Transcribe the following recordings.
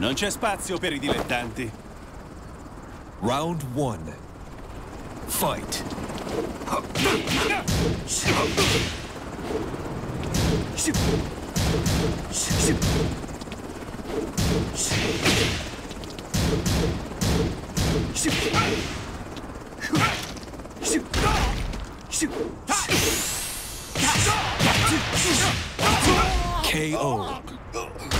Non c'è spazio per i dilettanti. Round one. Fight. KO.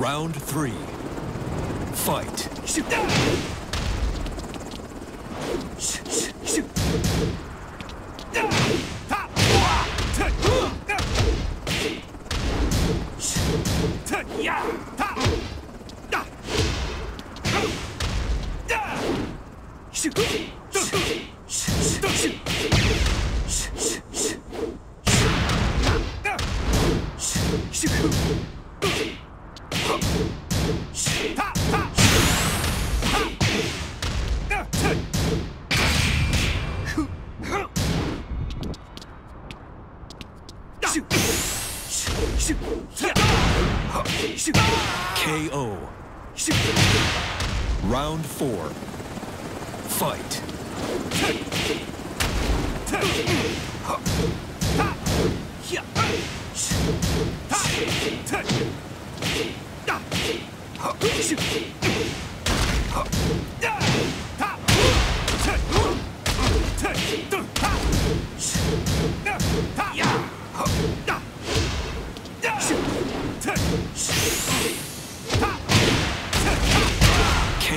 Round three. Fight. KO. Round four. Fight.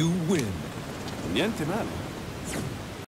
You win. Niente male.